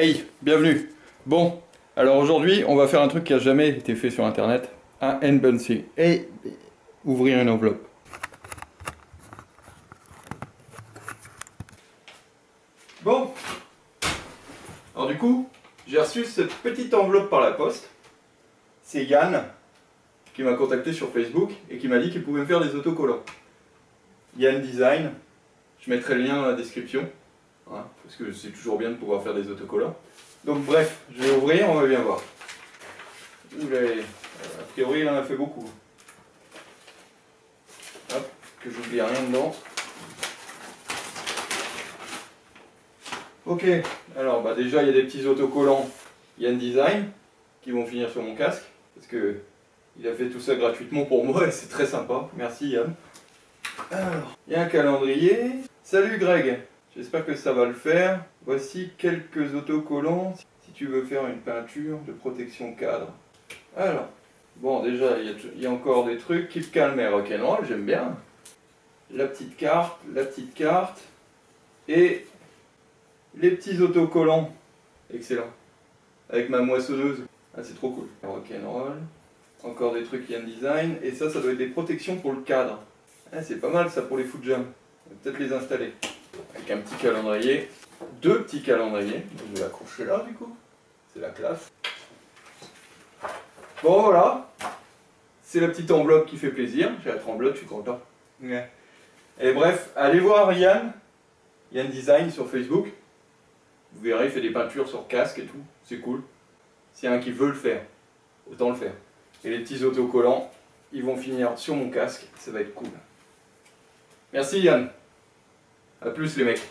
Hey, bienvenue. Bon, alors aujourd'hui, on va faire un truc qui a jamais été fait sur internet, un unboxing. Et ouvrir une enveloppe. Bon. Alors du coup, j'ai reçu cette petite enveloppe par la poste. C'est Yann qui m'a contacté sur Facebook et qui m'a dit qu'il pouvait me faire des autocollants. Yann Design, je mettrai le lien dans la description, hein, parce que c'est toujours bien de pouvoir faire des autocollants. Donc bref, je vais ouvrir, on va bien voir. Euh, a priori, il en a fait beaucoup. Hop, que j'oublie rien dedans. Ok, alors bah déjà il y a des petits autocollants Yann Design qui vont finir sur mon casque, parce que il a fait tout ça gratuitement pour moi et c'est très sympa. Merci Yann. Alors, il y a un calendrier. Salut Greg, j'espère que ça va le faire. Voici quelques autocollants si tu veux faire une peinture de protection cadre. Alors, bon déjà, il y, a, encore des trucs. Keep calm et rock'n'roll, j'aime bien. La petite carte, la petite carte. Et les petits autocollants. Excellent. Avec ma moissonneuse. Ah, c'est trop cool. Rock'n'roll. Encore des trucs Yann Design. Et ça, ça doit être des protections pour le cadre. Ah, c'est pas mal ça pour les foot jam. On va peut-être les installer. Avec un petit calendrier. Deux petits calendriers. Je vais l'accrocher là du coup. C'est la classe. Bon voilà. C'est la petite enveloppe qui fait plaisir. J'ai la tremblote, je suis content. Et bref, allez voir Yann. Yann Design sur Facebook. Vous verrez, il fait des peintures sur casque et tout. C'est cool. S'il y a un qui veut le faire, autant le faire. Et les petits autocollants, ils vont finir sur mon casque. Ça va être cool. Merci Yann. A plus les mecs.